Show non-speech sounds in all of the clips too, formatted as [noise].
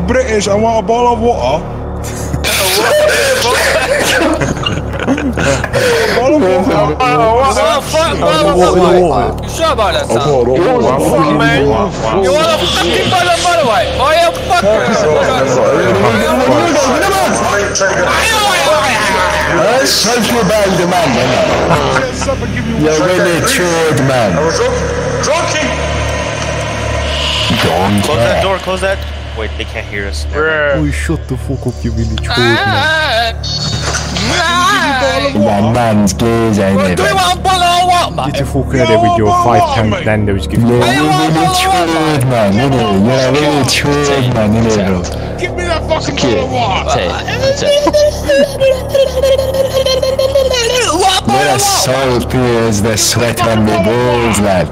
British. I want a bottle of water. Shut about that, son. What, what, Fuck, man. You want a fucking bottle of water, right? Why you fucking... Such a bad man, You're really chilled, man. Don't Close that door, close that. Wait, they can't hear us. Oh, shut the fuck up, you really trolled, man. Ah. That man's gays, ain't it? Do you want a bottle of water, mate? Get your fucking head with your five pound Nando's gift. You're really chilled, man, you know. You're really chilled, man, you know, bro. Give me that fucking bottle of water. You're as salty as the sweat on the balls, lad.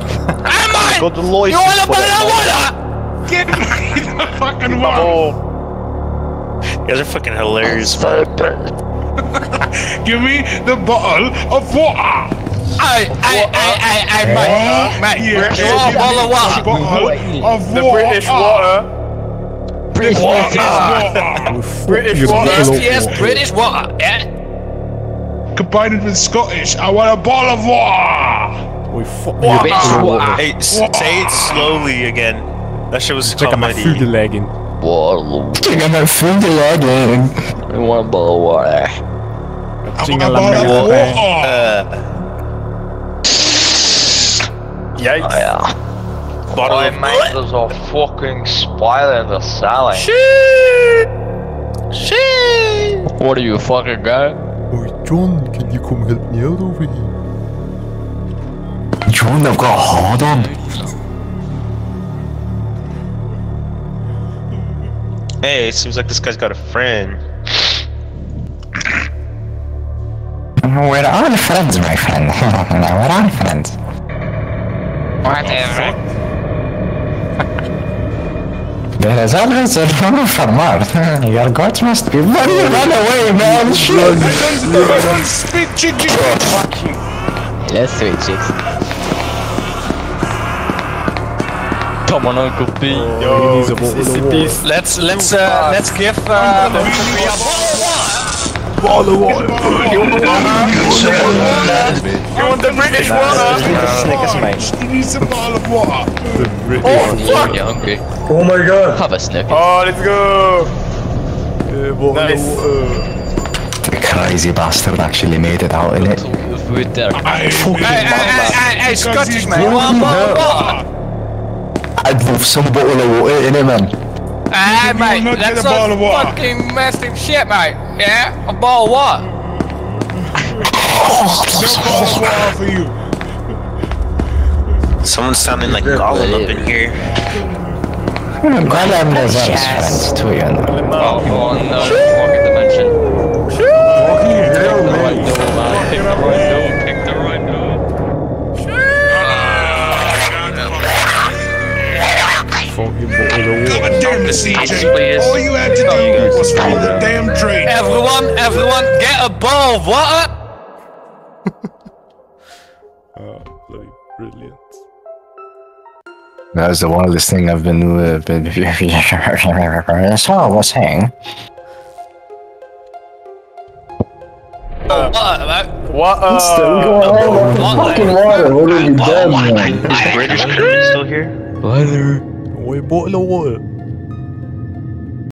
Hey, mate! Go to Lloyd's. You want a bottle of water? Give [laughs] me the fucking water. Oh. You guys are fucking hilarious, man. [laughs] Give me the bottle of water. Hey, hey, hey, hey, hey, mate. Mate, Yeah, you want a give bottle me of water? the Bottle of The water. British water. British water. British water. Yes, full of yes, water. British water, yeah? Combine it with Scottish. I want a bottle of water. We fuck Water. you British up. water. Hey, s- say it slowly again. That shit was Check out my comedy. food leg in. Check out my food again. I want a bottle of water. I want a a bottle of lamb. water. Uh, yikes. Oh, yeah. Bottle My of mate, there's a fucking spider in the cellar. Shit! Shit! What are you, fucking guy? Oh, John, can you come help me out over here? John, I've got a hard on. Hey, it seems like this guy's got a friend. We're all friends, my friend. [laughs] We're all friends. Whatever. There is always a room for more. [laughs] Your goats must be very [laughs] run away, man. Shit. I don't speak. Let's switch it, chicks. Come on, Uncle P. Yo, he's a bottle of. Let's, let's, uh, let's give, uh, the Bottle of water. You want the British water? Snickers, mate. He needs a bottle of water. Oh, You're hungry. Oh my god. Have a Snickers. Oh, let's go! Uh, bottle Nice. water. The crazy bastard actually made it out in it. Food there. I Fucking Hey, hey, hey, hey, hey, Scottish, man. You want of water? I'd love some bottle of water in it, man. Ah, hey, mate, not get that's a bottle of water. fucking massive shit, mate. Yeah? A bottle of water. no bottle of water for you. Someone's sounding like Gollum up in here. Gollum is our friends too, you know. Oh, oh no, fucking dimension. Pick the right door, man. Pick the right door. Pick God water. it, CJ. Please. All you had to do was follow the damn train. Everyone, everyone, get a bottle of water. Oh, bloody brilliant. That was the wildest thing I've been. Uh, been so I was saying. Water, mate. What? Uh, Fucking water, what have you done, man? is British crew still here? Water. Wait, bottle of water.